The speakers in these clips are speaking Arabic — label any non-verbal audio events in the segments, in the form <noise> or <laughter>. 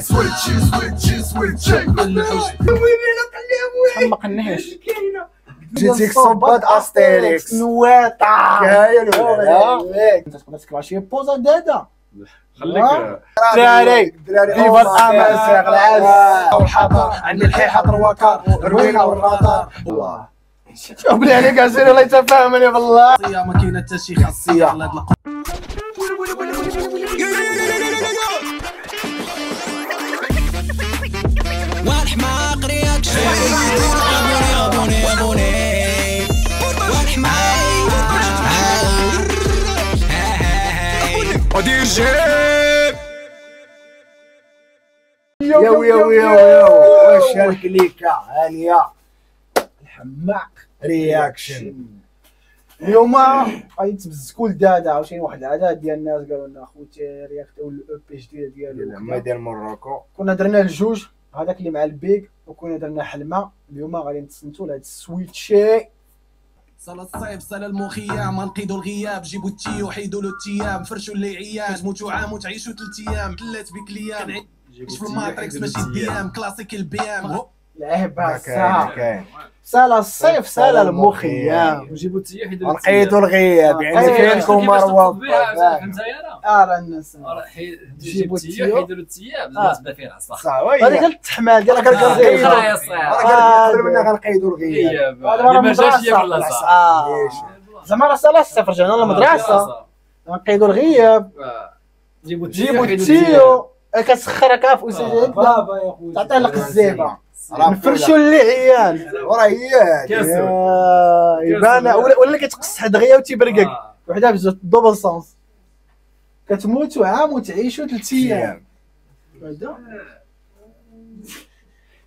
سويتشي سويتشي سويتشي حمق النهش جيتيك صباد استيريكس نواطع كاين ولا انت تقدر بوزا دادا خليك دراري الدراري فيفا الامل ساق العز والحضر عندي الحيحة وكار روينا والرادار الله شوف بلي عليك عزيزي الله يتفاهمني بالله ما كاينة حتى شي خاصية ابوني ابوني ودير جيب يو يو يو يو واش الكليكة هانية الحماق رياكشن. اليوم غادي نتمزكوا لدادا عاوتاني واحد العدد ديال الناس قالوا لنا اخوتي رياكتو الاو بي جديده ديالو. وكذا. ديال موروكو كنا درنا الجوج هذاك اللي مع البيك. وكنا درنا حلمة اليوم غادي نتصنتوا لهاد السويتشي. صال الصيف صال المخيم نقيدوا الغياب جيبوا التي وحيدوا له التيام فرشوا اللي عيان تموتوا عام وتعيشوا ثلاث أيام تلات بك ليام كنعيش في الماتريكس؟ ماشي ديام كلاسيك البيام لعبها كاين ساعه كاين سالا الصيف سالا المخيم نجيبو التياح يديروا نقيدوا الغياب يعني. فينكم مروه أنا ارى الناس جيبوا التيو. يديروا التياب آه. الناس بدا فيها صح. صح قال التحمال لك. يا صاحبي أنا قلت منا غنقيدوا الغياب. هذا راه ما جاش. يلا آه. صح زعما راه سالا الصيف رجعنا للمدرسه نقيدوا الغياب. جيبوا التيو كتسخر كاف وسجل بابا يا خويا تعطيه القزيبه راه نفرشوا اللي عيان وراه. يا- يبان ولا ولا كتقص دغيا وتيبرقق وحدة بجوج دوبل سونس كتموتوا عام وتعيشوا ثلاث أيام.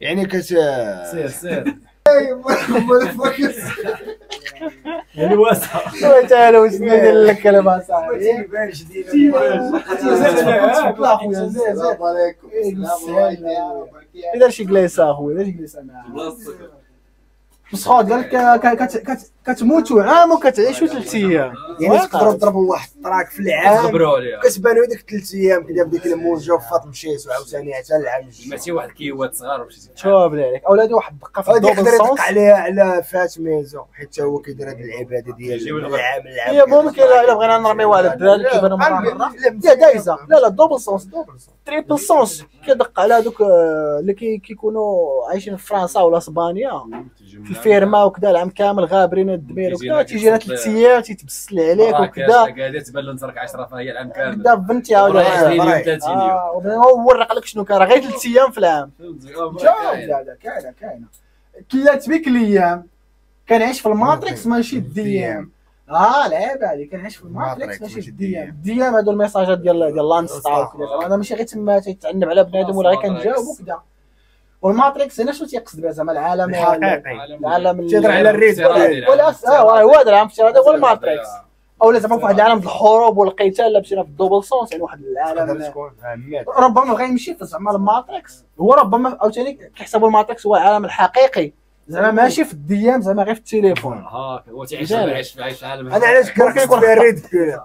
يعني كت سير سير. <laughs> يعني واسع تعالوا واش ندير لك كلمه صاحبي السلام عليكم دار شي كليسه اخويا دار شي كليسه معاه مسخوط قال كتموتوا عام وكتعيشوا ثلاث أيام. يعني تقدروا تضربوا واحد الطراك في العام. عليها كتبانوا هذيك ثلاث أيام كدا بديك الموجه فات مشيت وعاوتاني حتى العام. الجديد. ماشي واحد كيوات صغار شي شوف بلي عليك؟ أولادي واحد الدقه في الدوبل يقدر يدق عليها على فات ميزو حيت هو كيدير هذه العبادة ديال. العام العام. هي ممكن لا الا بغينا نرميو على مره مره هي دايزة. لا لا دوبل سونس تريبل سونس كيدق على هذوك آه، اللي كي- كيكونوا عايشين في فرنسا ولا أسبانيا. في الفيرما وكذا العام كامل غابرين الدمير وكذا تيجينا ثلاث أيام تيتبسل عليك وكذا قاعدة تبان له نترك 10 فهي العام كامل. كذا بنتي عاود وراه 20 يوم رايح. 30 يوم. آه، ورق لك شنو كان؟ راه غير ثلاث أيام في العام لا لا كاينة كاينة. ثلاث بيك الأيام كنعيش في الماتريكس ماشي الديام. آه لعيبه هذه كنعيش في الماتريكس ماتريكس ماشي الديام. الديام. هادو الميساجات ديال ديال لانستا وكذا هذا ماشي غير تما تيتعنب على بنادم ولا غير كنجاوب وكذا والماتريكس هنا شنو تيقصد بها زعما العالم الحقيقي. العالم ال- تيهضر على الريد ولا آه هو هذا العالم الافتراضي هو الماتريكس أو زعما في واحد العالم الحروب والقتال مشينا في الدوبل سونس يعني واحد العالم عميات ربما غيمشي في زعما الماتريكس. هو ربما عاوتاني كيحسبوا الماتريكس هو العالم الحقيقي. زعما ماشي في الديام زعما غير في التليفون. هاك. هو تعيش. يعيش في عيش عالم أنا علاش كنركز فيها الريد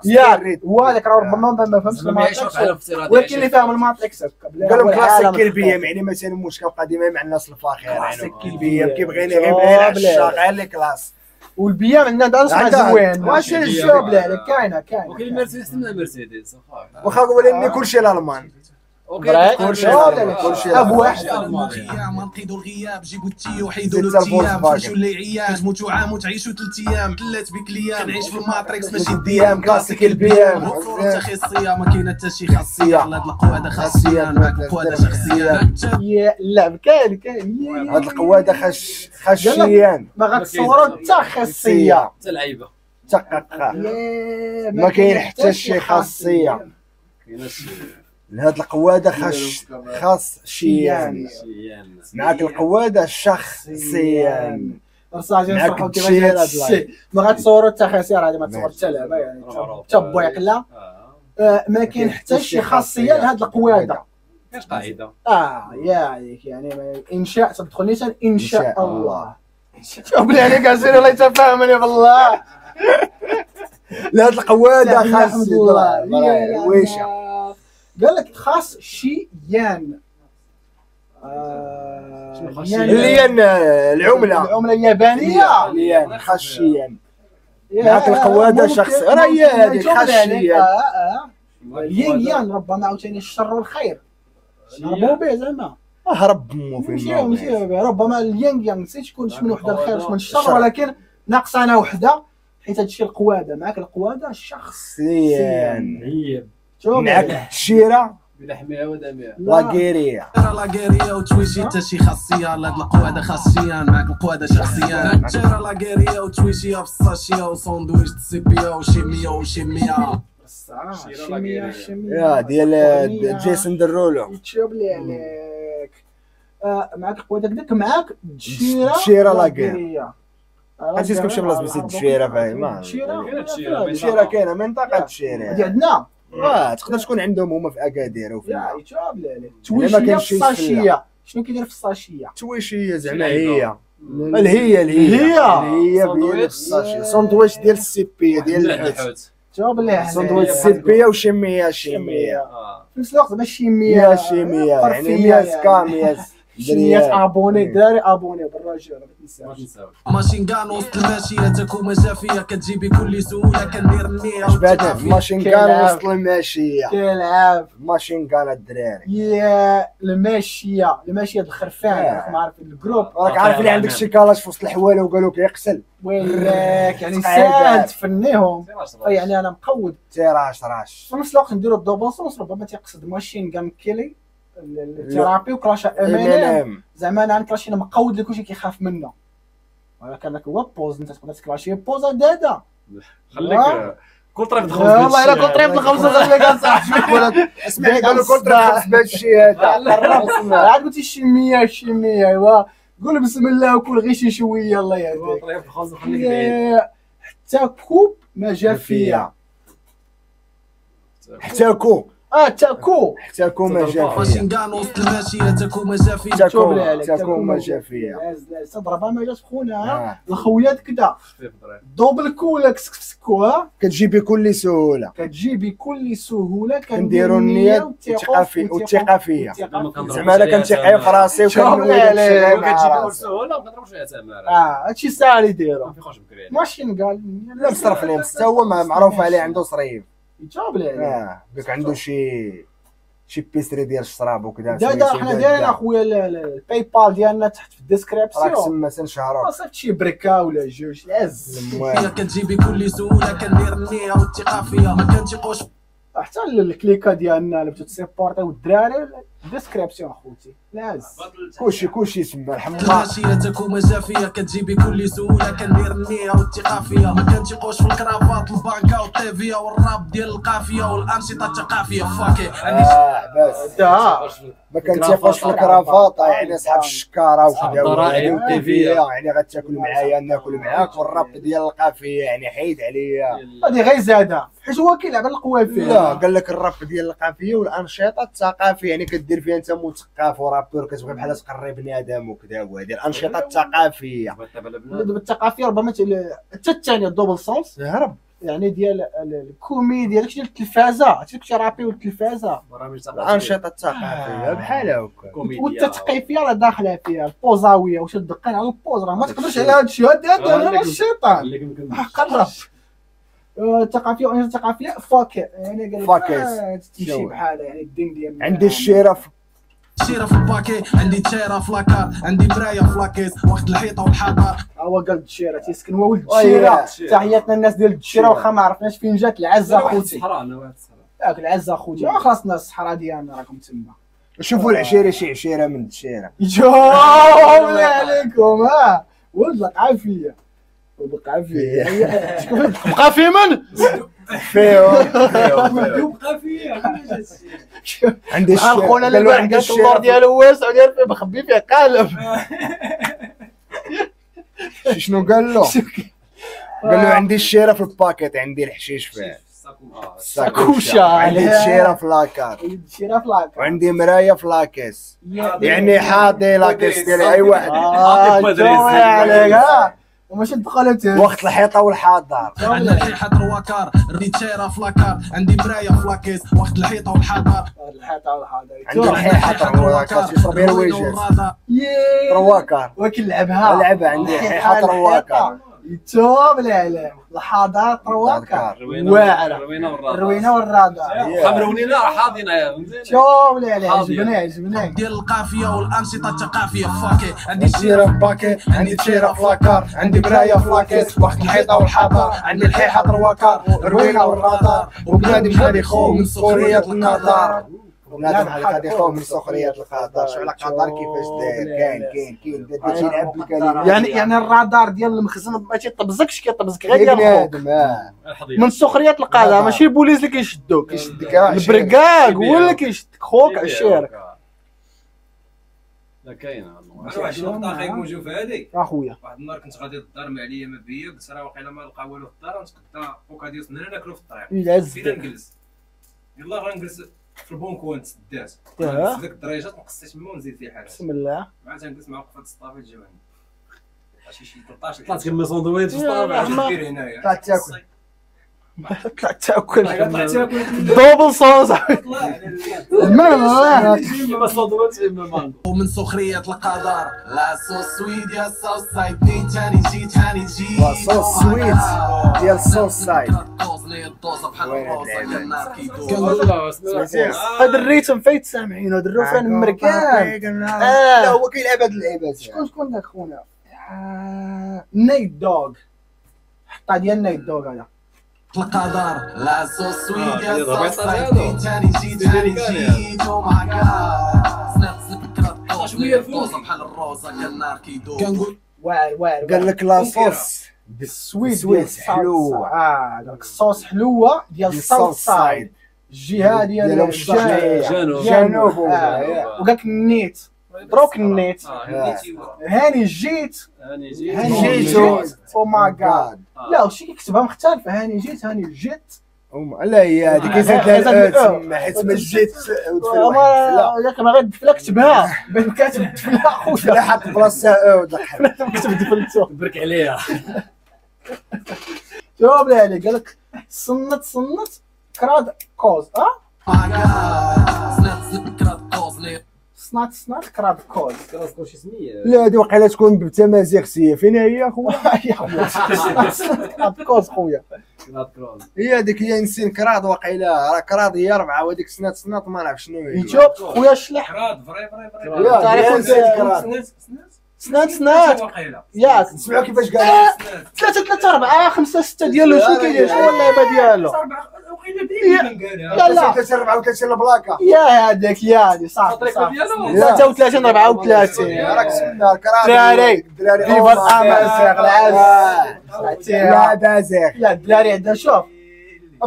يا هو هذاك راه ربما ما فهمش الماتريكس ولكن اللي فاهم الماتريكس قال لهم كلاسيك الحقيقي. يعني مثلا مشكل قديمه مع الناس الفاخره كلاسيك يعني بيام. كيبغيني غير غير بلا. العشاق غير لي كلاس والبيام عندنا دار عندها- زوين البيام. الشوب لا لا كاينة وكاين كاينة مرسيدس مرسيدس. واخا. واخا ولكن كلشي الالمان كلشي الألمان. واحد. نقيدوا الغياب جيبوا التي وحيدوا له التيام. فرشوا اللي عيان تموتوا عام وتعيشوا ثلاث أيام ثلاث بك ليام كنعيش في الماتريكس ماشي الديام كلاسيك البيام مفروض خصيه ما كاينة حتى شي خاصيه يطلقوا هذا خاصيه معك قواده شخصيه اللعب كاين كاين هاد القواده خش خشيان ما غتصوروا حتى خاصيه حتى لعيبه ما كاين حتى شي خاصيه لهاد القوادة خش خاص شيان. معاك القوادة شخصيان صاحبي معاك نفرحوا كيفاش. داير هاد اللايف. ما غتصوروا حتى خسير هذه ما تصور. حتى لعبة يعني. حتى بويقله آه. آه، ما كاين حتى شي خاصية لهاد القوادة. كاش قاعدة. آه يا عليك يعني ما- إنشاء تدخل نيشان ان شاء شاء الله. شوف بلي عليك عزيزي الله يتفاهمني بالله. لهاد القوادة الحمد خاص لله ويشه قال لك خاص شيان آه، شنو الين- خشية؟ الين العملة. العملة اليابانية. الين خشيا يا- معك القوادة ممكن- شخص- راه هي هذه. آه، آه. الين يان ربما عاوتاني الشر والخير. نهربوا به زعما. هرب مو في ربما اليانغ يانغ نسيت شكون شمن وحده الخير شمن الشر. ولكن ناقصانا وحدة حيت هادشي القوادة. معك القوادة هي شوف معك الشيره بلحمها ودمها لا. لاكيريا لاكيريا وتويشي تا شي خاصية. لهاد القوادة خاصيا معاك القوادة شخصيا تشيرا لاكيريا وتويشي في الساشية وساندويش تسيبيا الشميه لاكيريا. الشميه يا ديال. جيسون درولو يتشوب لي عليك. آه، معك القوادة كداك الشيرة لاكيريا. آه، عرفتي شكون شي بلاصة فاهمة الشيره كاينة الشيرة. الشيره كاينة منطقه هادي الشيره عندنا. آه. تقدر تكون عندهم هما في أكادير وفي تويشية الساشيه شنو كيدير في الساشيه تويشية زعما شنو هي. الهي الهي الهي. الهي ديال الساشي ساندويتش ديال السيبيه ديال الحوت. الحوت شوف لي عليك ساندويتش السيبيه وشميه شمية آه في نفس الوقت ماشي 100 يا شيميه يعني 100 كام 100 100 أبوني دراري أبوني بالرجل ما تنساوش. ماشين كان وسط الماشية تكون جافية كتجي بكل سهولة كندير النية. شبعتنا ماشين كان. وسط الماشية. كيلعب. ماشين كان الدراري. يا الماشية الماشية الخرفان آه. راكم عارفين الجروب. راك عارف اللي عندك شي كالاش في وسط الحواله وقالوا لك يقسل. ويلك يعني. ساعد تفنيهم. يعني أنا مقود. تيراش راش في نفس الوقت نديرو الدوبل سونس ربما تيقصد ماشين كام كيلي. ال- ال- الثيرابي وكلاشا ام ان ام زعما أنا كلاشي أنا مقود لك كلشي كيخاف منه. ولكن هذاك هو بوز أنت تقدر تكلاشي بوز دادا خليك طريف تخبز والله إلا كنت طريف الخمسه خليك اصاحبي اسمع قالوا كنت راح بهذا الشيء هذا. <laughs> عاد قلتي الشميه الشميه ايوا قول بسم الله وكل غير شي شوية الله يهديك. حتى كوب ما جا فيا. حتى كو آه حتى كو حتى كو ما جا فيا ماشين كان وسط الماشية تكون جافية حتى شوف كو لي عليك حتى كو ما جا فيا لاز لاز تضربها ما جات خونا. الخويات كدا دوبل كولا كسكسكو ها كتجي بكل سهوله كتجي بكل سهوله كنديروا النية والثقة في- والثقة فيا. زعما أنا كنتيق في راسي وكنولي كتجيب راسي. بسهوله وما كنضربش فيها تماره آه هادشي ساهل ما يديرو فيهاش بكري ماشي قال لا مصرف ليه حتى هو ما- معروف عليه عنده صريف يجاوب لي عليك آه بك عنده شي شي بيستري ديال الشراب وكذا دادا حنا دايرين أخويا ال- ال- الباي بال ديالنا تحت في راك الديسكريبسيون سما سنشهرو صيفط شي بريكا ولا جوج لاز هي كتجي بكل سهولة كندير النية والثقة فيا ما كنتيقوش حتى ال- الكليكا ديالنا اللي بغيتو تسيبورتيو الدراري الديسكريبسيون اخوتي لاز كلشي كلشي تما الحمد الماشية تكون جافية كتجي بكل سهولة كندير النية والثقة فيا ما كنتيقوش في الكرافات البانكا والطيفية والراب ديال القافية والأنشطة الثقافية فاكي آه بس ما كنتيقوش في الكرافاطه يعني صحاب الشكاره وكذا الضرائب والتيفيه. يعني غتاكل معايا ناكل معاك والرب ديال القافيه يعني حيد عليا هادي غير زاده حيت هو كيلعب على لا قال لك الراب ديال القافيه والانشطه الثقافيه يعني كدير فيها انت مثقف ورابور كتبغي بحال تقري بنادم وكذا وهذه الأنشطة الثقافية. دابا الثقافية ربما حتى الثانية الدوبل سونس هرب يعني ديال ال- الكوميديا داكشي ديال التلفازة. عرفتي داكشي رابي والتلفازة. الأنشطة الثقافية بحال هكا. والتثقيفية راه داخله فيها. البوزاوية واش تدقن على البوز راه ما تقدرش على هذا الشيء. هذا الشيطان. قرب آه، الثقافيه وأنا الثقافيه فاك يعني قال لك. آه، تمشي شو؟ بحالها يعني الدين ديال عندي الشيره في شيرة في الباكي عندي تشيرة في لاكار عندي مراية في لاكيس واخد الحيطة والحاطة. هو قال الدشيره تيسكن هو ولد أيوة. الدشيره تحياتنا الناس ديال الدشيره واخا ما عرفناش فين جات العزة اخوتي الصحراء ياك العزة اخوتي آه، خلاص الصحراء ديالنا راكم تما. شوفوا العشيرة شي عشيرة من يجاوب الله عليكم. ها. ولد القعافيه ولد القعافيه شكون بقى في من؟ فيهم يبقى فيها عندي بحال الشيره خونا اللي باع عندي كاس الدور ديالو واسع وداير فيه مخبي فيه قالب شنو قال له؟ قال له عندي الشيره في الباكيت عندي الحشيش فيه. ساكوشة. عندي الشيره في لاكار في وعندي مراية في لاكيس يعني حاطي لاكيس ديال اي واحد آه مدرسة. جوي عليك. ها وماشي دخلت وقت الحيطه والحضار عندنا الحيحه تروا كار رديت فلاكار عندي برايا فلاكيز وقت الحيطه والحضار الحيطه والحضار عندي الحيحه تروا كار يشرب الويجيز تروا كار ولكن لعبها لعبها عندي الحيحه تروا كار يتوب العلم الحضاره ترواكا واعرة. الروينه والرادة حمرونينا حاضينا شوف العلم عجبنا عجبنا ديال القافية والأنشطة الثقافية. فاكي عندي شيرا باكي عندي شيرا فلاكار. عندي براية فلاكيت وقت الحيطة والحضر عندي الحيحة ترواكار الروينه والرادة وبلادي بحالي خو من صغرية القطار هادي خو من سخرية القدر شو على قدر كيفاش داير كاين كاين كاين. تيلعب يعني يعني الرادار ديال المخزن ما تيطبزكش كيطبزك غير غير ديال الحضيض. من سخرية القادة رادار. ماشي البوليس اللي كيشدوك. كيشدك آه، البركاك هو اللي كيشدك خوك عشير لا كاين واحد النقطة أخي موجود في هذه. أخويا. واحد النهار كنت غادي للدار ما عليا ما بيا قلت راه واقيلا ما نلقى والو في الدار نتقدى فوكا ديالنا ناكلو في الطريق. فين نجلس. يلا غنجلس. في البنك وأنا سدات ديك الدريجه تنقصي تما ونزيد فيه حاجة. بسم الله. مع تنجلس مع وقفه الصطافه تجيبني شي 13 طلعت كما سندويتش طلع هنايا. تاكل <laughs> طلعت تاكل. دوبل <laughs> <laughs> صوص ومن سخرية القدر لا صوص سويت يا صوص سايد. دين تاني جي هاني جي. صوص سويت يا صوص سايد. هذا الريتم فايت سامعينه. هذا الروفران مركان لا هو كيلعب هاد اللعيبات شكون شكون ذاك خونا؟ آه، نايت دوغ. حطها ديال نايت دوغ هذا. القدر لا صوص سويت يا تاني جيت تاني جيت أو ماي جاد شوية فلوس بحال الروزة كالنار كيدوب كنقول واعر واعر قال لك لا صوص بالسويس حلوة آه قال لك الصوص حلوة ديال الساوث سايد الجهة ديال الجنوب وقال لك النيت دروك النيت نيتي هو. هاني جيت هاني جيت هاني جيت. جيت أو ماي جاد. لا وشي كيكتبها مختلفه هاني جيت هاني جيت أم- لا هي هذيك زاد زاد لها الأو. تسمى حيت ما جيت لا. ما ياك ما غير دفله كتبها بين كاتب دفله لا خويا حط بلاصتها أو كتب دفلته برك عليها. جاوب لي عليه قال لك صنت صنت كراد كوز آه؟ ماي جاد سنات الفكرة دوزني صنعت صنعت كراد كوز كراسكو شي سميه لا هذه وقيلا تكون بتمازيغ سيه فين هي اخويا خويا؟ <laughs> صنعت <laughs> كراد كوز خويا. كرات كروز هي هذيك هي نسين كراض وقيلا راه كراض هي أربعة وهذيك سنات سنات ما نعرف شنو هي؟ يشوف خويا الشلح كراد فري فري فري. تعرف نسين كراض سنات سنات سنات سنات واقيلا. ياك سمعوا كيفاش قال؟ سنات ثلاثة ثلاثة أربعة خمسة ستة ديالو شنو كيدير شنو اللعبة ديالو؟ لا لا 36 34 البلاكه يا هذاك يا هذه صح 33 34 راك بسم الله الدراري الدراري فيفا الامازيغ العز الامازيغ لا دراري عندنا شوف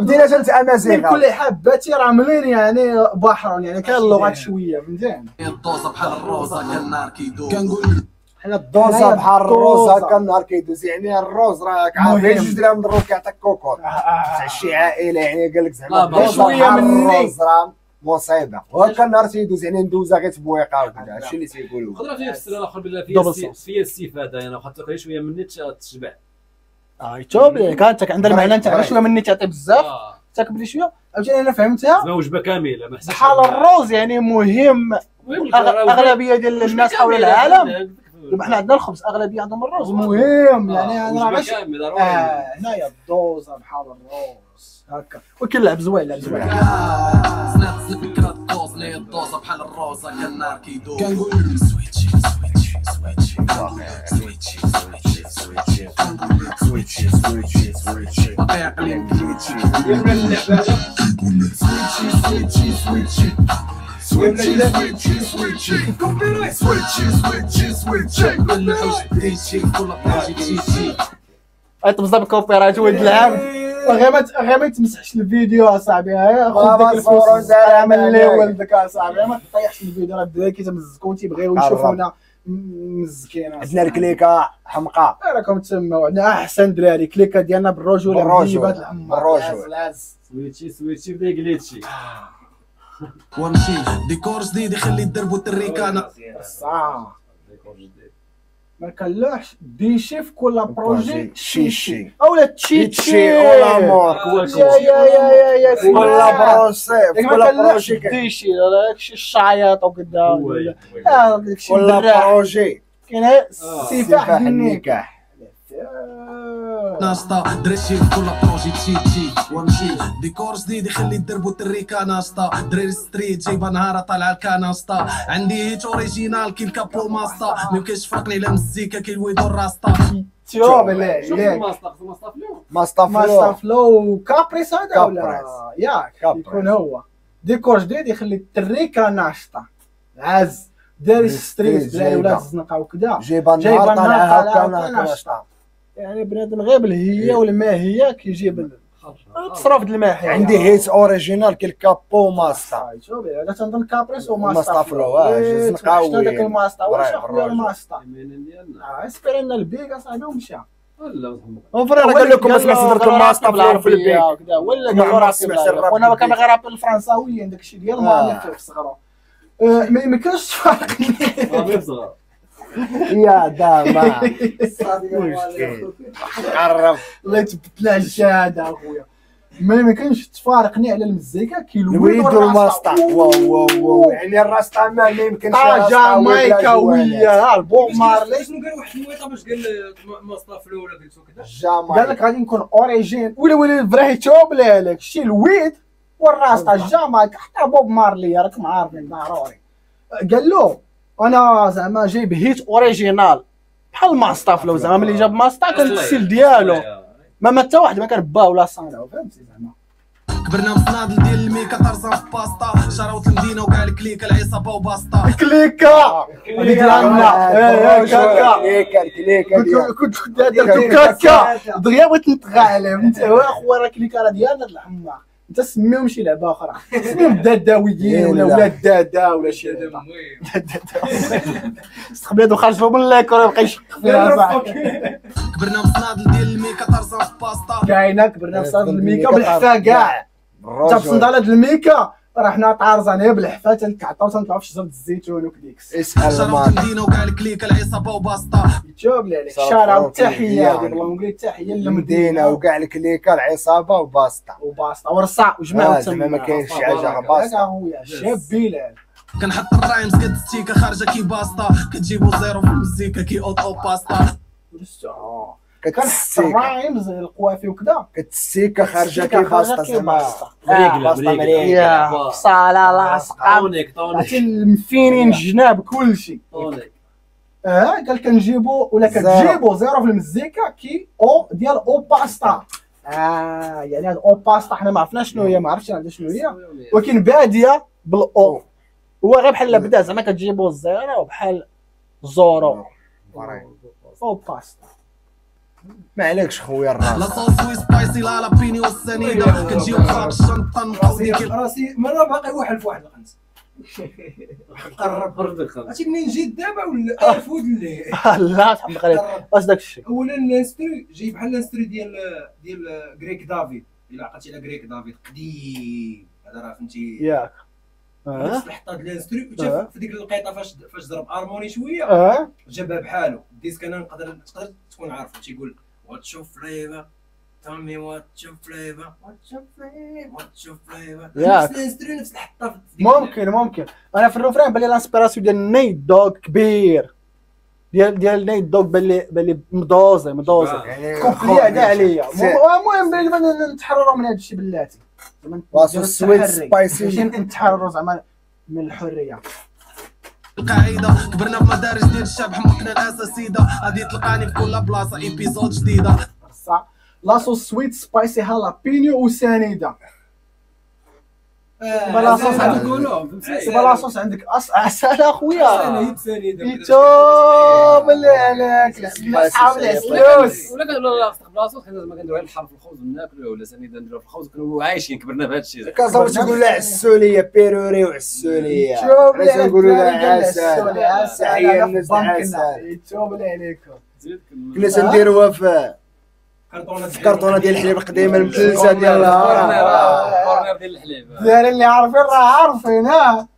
بدينا جات امازيغ من كل حبه تيراملين يعني بحر يعني كان اللغات شوية فهمتي الطوسه بحال الروسه كان النار كيدوب كنقول حنا الدوزه بحال الروز. هكا النهار كيدوز يعني الروز راك عارف. جوج درهم من الروز كيعطيك كوكوط آه، آه، تاع شي عائلة يعني قال لك زعما بحال مني. الروز راه مصيبة وهكا النهار تيدوز يعني ندوزها غير تبويقة وكذا هادشي اللي تيقولوا خضره فيها السر الآخر بالله فيها. فيها الاستفاده يعني واخا تاكل شوية مني تش- تشبع آه يتوب لي كانت عندها المعنى نتاع شوية مني تعطي بزاف آه. تاكل بلي شوية عاوتاني أنا فهمتها وجبة كاملة ما حسيتش بحال بها. الروز يعني مهم المهم أغ- الكرا- أغلبية ديال الناس حول. العالم دابا حنا عندنا الخبز أغلبية عندهم الروز مهم يعني آه، أنا كامله آه ضروري هنايا الدوزه بحال الروز هكا. ولكن لعب زوين لعب زوين. الدوزة بحال الروزة كالنار كنقول سويتشي سويتشي سويتشي. سويتشي سويتشي سويتشي. سويتشي سويتشي سويتشي. سويتشي سويتشي. switchy, switchy, switchy. Computer, switchy, switchy, switchy. كل حوش دي شي كل حاجة دي شي. تبصب الكوبي رايت ولد العام. غير ما غير ما تمسحش الفيديو أصاحبي. هاي خذ ديك الفلوس من الأول ديك أصاحبي. ما تطيحش الفيديو. راه الدراري كيتمزكوا تيبغيو يشوفونا مزكين عندنا الكليكا حمقاء راكم تسمعوا عندنا أحسن دراري. كليكا ديالنا بالرجوله بالرجوله بالرجوله سويتشي سويتشي بدا قليتشي. آه. ونشيش ديكور جديد يخلي الدرب والتريكانه صح. ديكور جديد. ما كلوش دي شيف كل بروجي. شيشي تشي تشي. ولا مورك يا يا يا يا ولا بروسيف إيه، ولا بروجي دي شي. داكشي أو وكذا ولا بروجي كاين سيفاح النكاح ناشطة دريشي في كل بروجي تشي تشي ونمشي ديكور جديد يخلي الدرب والتريكا ناشطة دريري ستريت جايبة نهارة طالعة الكناشطة عندي هيت اوريجينال كي الكابو ماسطة ميمكنش فرقني على مزيكا كي الويدو الراسطة شوف ياك الماستر في الماستر اليوم ما صطفلو ماستر فلو كابريس هذا ولا. ياك كابريس. يكون هو ديكور جديد يخلي التريكه ناشطه عز داري ستريت بلا. ولاد الزنقه وكذا جايبه النهار طالعه هكا ناشطه يعني بنادم غير بالهيه والماهيه كيجيب تصرف د الماهيه عندي هيت أوريجينال كي الكابو ماستا. شوف هذا تنظن كابريس وماستر فلو، آه، جوز نقاوي. هذاك الماستر واش أخويا ديالنا آه، اسبيرينا البيك أصاحبي ومشى. ولا محمد وفري أنا قال لكم اسمع صدرت الماستا فلو في البيت وكذا ولا بالعربي. الراب وأنا كان بالبيت. غير رابي الفرنساويين داك الشيء ديال آه. ما في آه، ما يمكنش تفرق <laughs> يا داما. قرب الله لها الشهاده أخويا. ما يمكنش تفارقني على المزيكا كي الويد والماستا واو واو واو يعني الراس تاع ما يمكنش طا جامايكاويه ها البوب مارلي شنو قال واحد النويطه باش قال مصطفى ولا قلتو كذا قال لك غادي نكون اوريجين ولا ولا فراه توب لا لك. شي الويد والراس تاع جامايكا حتى بوب مارلي راكم عارفين ضروري قال له أنا زعما جايب هيت اوريجينال. بحال ماستاف لو زعما ملي جاب ماستا كان الستيل ديالو. ما ما حتى واحد ما كان با ولا صانع فهمتي زعما. كبرنا مصنادل ديال الميكا طرزان في باستا. شراوت المدينة وكاع الكليكة العصابة وباستا. كليكا هذيك إيه، كاكا كليكا كنت كنت كاكا دغيا بغيت نطغى عليهم أنت هو أخويا راه كليكا راه ديالنا د الحمار انت سميهم شي لعبة أخرى. سميهم <laughs> داداويين ولا. لا. ولاد دادا ولا شي. لعبه استقبلته خرج فوق من ليكور يبقى يشق فيها صاحبي كبرنا مصنادل ديال الميكا طرزان في باستا كاينة كبرنا في صاد الميكا بالحفا كاع. انت الرجل بصندالة الميكا. راه حنا طارزانيه بالحفا تنكعطاو تنطلعوا في شجره الزيتون وكديكس اسأل ما. المدينة وكاع الكليكه العصابه وباستا شوف لي عليك. صافي، شارع صافي، التحيه يعني. هذيك بالانجلي التحيه المدينة وكاع الكليكا العصابه وباستا وباسطة. ورصع وجماعة آه، زعما ما كاينش شي حاجة اخويا شاب بلال كنحط الرايمز قد ستيكا خارجة كي باستا كتجيبو زيرو في المزيكا كي اوتو كنحط كتسيكا الرايمز القوافي وكذا كتسيكا خارجة كي كي زعما. مريقلة يا صالة لاصقه طونيك طونيك المفينين الجناب كلشي طونيك آه قال كنجيبو ولا. كتجيبو زيرو في المزيكا كي أو ديال أو باستا. آه يعني هاد أو باستا حنا ما عرفناش شنو هي ما عرفتش أنا شنو هي. ولكن بادية بالأو. هو غير بحال بدا زعما كتجيبو الزيرو بحال زورو أو باستا. ما عليكش خويا لا الراس صوص وي سبايسي لا لابيني والسنيدة. كتجيو فوق الشنطة كي راسي مرة باقي واحد في واحد الخمس <laughs> قرب قرب عرفتي منين جيت دابا ولا الفود اللي <laughs> لا تحمق عليك واش داك الشيء. اولا الانستري جاي بحال الإنستري ديال ديال غريك دافيد. إلا عقلتي على غريك دافيد قديم. هذا راه فهمتي ياك. آه. نفس الحطه ديال الانستري آه. وشاف في ديك القيطه فاش فاش ضرب أرموني شوية آه. جابها بحالو الديسك أنا نقدر تقدر تكون عارفه تيقول what's your flavor tell me what's your flavor. What's your flavor? What's your flavor. نفس l'instru نفس الحطه ممكن ممكن. أنا في ال refrain بان لي l'inspiration ديال Nate Dogg كبير. ديال ديال Nate Dogg بان لي بان لي مدوزي مدوزي يعني كوبلي هذا عليا المهم نتحرروا من هذا الشيء بلاتي. نديرو ال sweet. spicy. ماشي نتحرروا زعما من الحرية. القاعدة. كبرنا في مدارج ديال الشعب حمقنا الاساتذة غادي تلقاني في كل بلاصة épisode جديدة. صح. لاصو سويت سبايسي هالابينيو وسانيده سيبا لاصوص عندك. سيبا لاصوص عندك. أص... عسل أخويا. يتوب اللي عليك. اصحاب العسلوس ولا كان لا خصك بلاصه حنا زعما كنديروها الحرف الخبز وناكلوا ولا سنيده نديروها في الخبز كانوا عايشين كبرنا بهذا الشيء. كازا تقول لها عسوليه بيروري وعسوليه تنقولوا لها عليك عسل. تحيه الناس العسل يتوب اللي عليكم. كنا تنديروها في في كرتونة ديال الحليب القديمه المثلثه ديالها الدراري اللي عارفين راه عارفين ها؟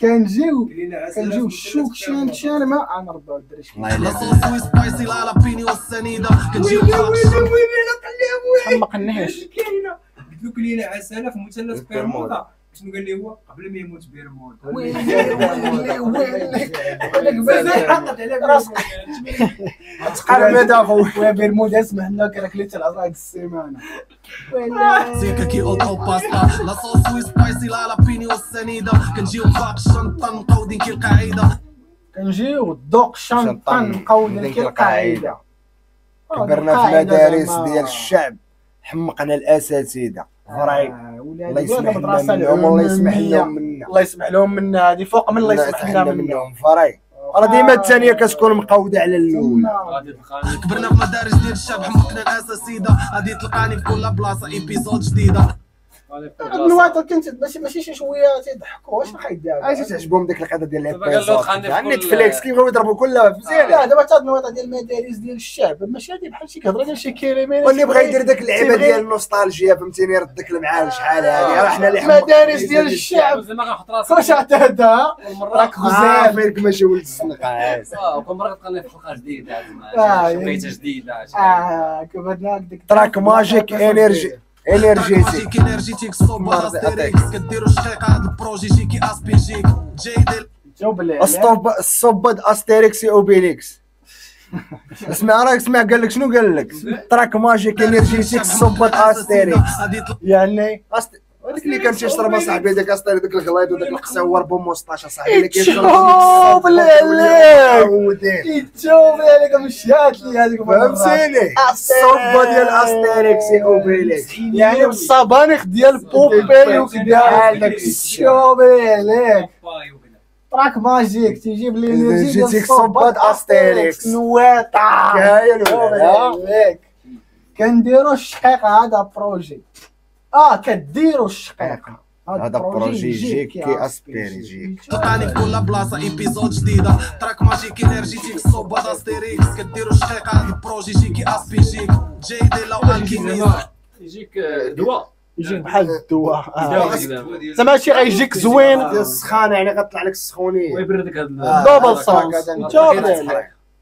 كنجيو كنجيو الشوك شان شان ما أنا غنردو الدري الله يلا سويس سبايسي لا لابيني والسنيدة. كنجيو ويلي ويلي ويلي ما قلناهاش قلت لك لينا عساله في مثلث بيرمودا شنو قال لي هو قبل ما يموت بيرمودا تقرب هذا خويا برمودا اسمح لنا كان كليت العصا هاد السيمانه زيكا كي اوتو باستا لا صوص وي سبايسي لا لابيني والسنيده كنجيو باق الشنطه مقودين كي القاعده كنجيو دوق شنطه نقود كي القاعده كبرنا في مدارس ديال الشعب حمقنا الاساتذه فري الله يسمح لنا منهم والله يسمح لهم منا الله يسمح لهم منا هذه. فوق من الله يسمح لنا منهم فري راه ديما الثانية كتكون مقودة على تلقاني كبرنا في مدارس ديال الشعب حمقنا الاساسيده غادي تلقاني في كل بلاصة ايبيزود جديدة. البلاصة. النواط كنت ماشي ماشي شي شوية تيضحكوا واش خايدار عايش تعجبهم ديك القضية ديال الابيزود نتفليكس كيبغيو يضربوا كلها مزيان لا دابا حتى هاد النواط ديال المدارس ديال الشعب. ماشي هادي بحال شي كهضرة ديال شي كلمه واللي بغى يدير داك اللعبة ديال النوستالجيا فهمتيني؟ يردك المعال شحال هذه راه حنا اللي المدارس ديال الشعب. زعما غنحط راسي فاش اعتادها راك آه، غزال. فيك ماشي ولد السنقه آه وكل مرة كتلقاني في حلقة جديدة آه، زعما شوكيته جديدة آه كبرنا ديك تراك ماجيك انرجي انرجيتيك انرجيتيك صوب ستيريكس كديروا شقيقه هاد البروجي جيكي اسبيجيك جاي ديال جاوب لي الصوب الصوبد استيريكس اوبيليكس اسمع راك اسمع قال لك شنو قال لك تراك ماجيك انرجيتيك الصوبد استيريكس يعني هذاك اللي كان تيشرب اصاحبي هذاك اصاحبي هذاك الغلايط وداك القساور بومو 16 اصاحبي اللي كيشرب عليك شوف عليك مشات لي هذيك فهمتيني؟ الصوبه ديال اسطيريكس اوبيليكس يعني الصبانخ ديال بوبي وكذا. هذاك شوف عليك تراك ماجيك تيجيب لي انرجي ديال صوبات اسطيريكس نواطه كاين كنديرو الشحيق هذا بروجي آه كديروا الشقيقة. هذا بروجي جيك كي اسبيري يجيك في كل بلاصه ايبيزود جديده تراك ماجيك انرجيتيك صوبات داستيريكس كديروا الشقيقه هذا بروجي جيك كي اسبيجيك جي دي لا الكيميا يجيك دواء يجيك بحال الدواء زعما آه. شي غيجيك زوين؟ السخانه يعني غطلع لك السخونية. ويبردك هاد صاك صوص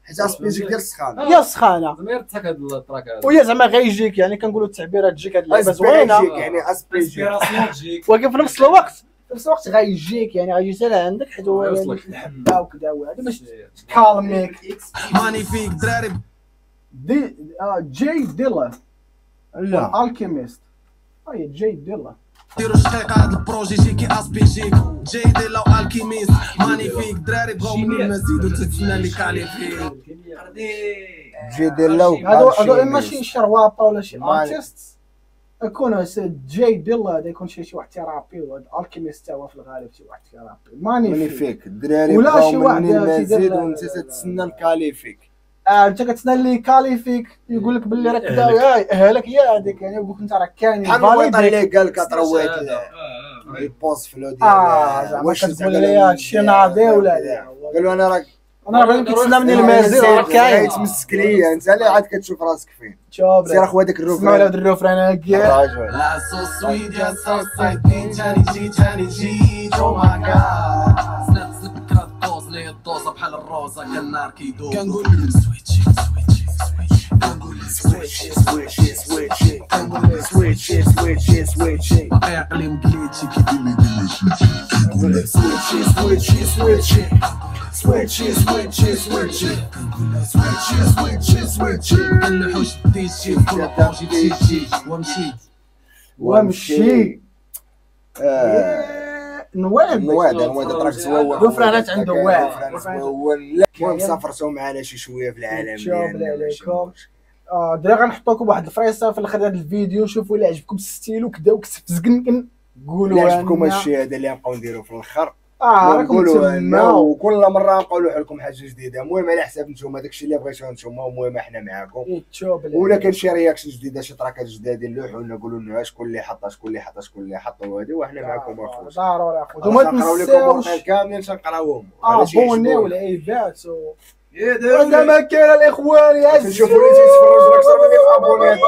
حيت اسبيجيك ديال السخانة. يا سخانة. زعما يرتاح هاد التراك هذا وهي زعما غيجيك يعني كنقولوا التعبيرات تجيك هاد اللعبة زوينة. يعني تجيك ولكن في نفس الوقت. في نفس الوقت غيجيك يعني غيجي حتى لعندك حيت هو يعني يوصلك. الحبة وكذا وهذا باش كالميك مانيفيك دراري. دي آه جاي ديلا لا. الكيميست هاي جاي ديلا ديرو الشقيقة هاد البروجي جيكي اسبيجيك جيدي لو الكيميست مانيفيك دراري بغاو من المزيد وتتسنى لي كاليفيك جيدي لو هادو هادو اما شي شي ولا شي ارتيست اكون جاي ديلا هذا يكون شي واحد تيرابي الكيميست هو في الغالب شي واحد تيرابي مانيفيك دراري بغاو ولا شي واحد تيدير وانت تتسنى الكاليفيك آه أنت كتسنى اللي كالي فيك يقول لك باللي راك هاي أهلك يا هذيك يعني يقول لك أنت راك كاين بحال الوطن. اللي قال لك ترويت آه آه البوست فلو ديال آه زعما واش كتقول لي هادشي ناضي ولا لا؟ قالوا أنا راك أنا راه كنتسنى من المزيد. راك كاين تمسك ليا أنت اللي عاد كتشوف راسك فين؟ شوف سير اخو هذاك الروف. اسمعوا هذا الروف رانا كاع لا سو سويت يا سو تاني جيت تاني جيت أو ماي جاد الدوزة بحال الروزة كالنار كيدوب كنقول سويتشي سويتشي سويتشي. كنقول سويتشي سويتشي سويتشي. كنقول سويتشي سويتشي سويتشي. باقي عقلي مقليتشي كيدير لي دير سويتشي سويتشي. سويتشي سويتشي سويتشي. سويتشي سويتشي سويتشي. سويتشي ديتشي كل تيجي. ومشي ومشي آه، نواد نواد نواد طراكس هو غفرانات عنده واحد. هو مسافر سوا معنا شي شوية في العالم ديالنا يعني آه، غنحطوكم واحد الفريسه في الآخر ديال الفيديو. شوفوا إلا عجبكم الستيل وكذا وكتف زقنقن. قولوا عجبكم الشيء هذا اللي غنبقاو نديرو في الآخر. آه راكم تما وكل مرة نقولوا لكم حاجة جديدة. المهم على حساب نتوما داكشي اللي بغيتوه نتوما المهم إحنا معاكم. بالله ولا. كان شي reaction جديدة شي تراكات جديدة نلوحوا لنا نقولوا لنا شكون اللي حط شكون اللي حط شكون اللي حط وهذه وحنا معاكم اخويا ضروري اخويا وما تنساوش كاملين تنقراوهم abonnés يعجبونا. والعيبات و يا داوي هذا ما كان الإخوان يا نشوفوا اللي تيتفرجوا أكثر من ال abonnés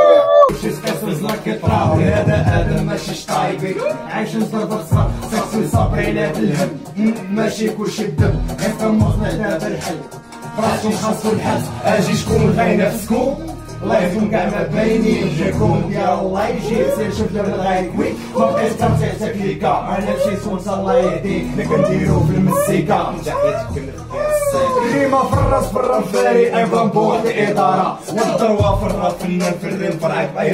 قصص لك الطراو هذا آدم ماشي شطايبي عايش نضرب الصبر سكسي صبري لا بالهم ماشي كلشي بدم غير مقنع دابا الحل راسكم خاصو الحس أجي شكون غاي نفسكم؟ الله يكون كاع ما باينين. جاكم. يا الله يجي سير شوف دابا غايكوي ما بقيت كنطيع تكليكا أنا شي صوت الله يهديك اللي كنديرو في المسيكا ديما في الراس في الرفاري أيضا بوحدي إدارة. والثروه في الرف فنان في الريم فرعك باي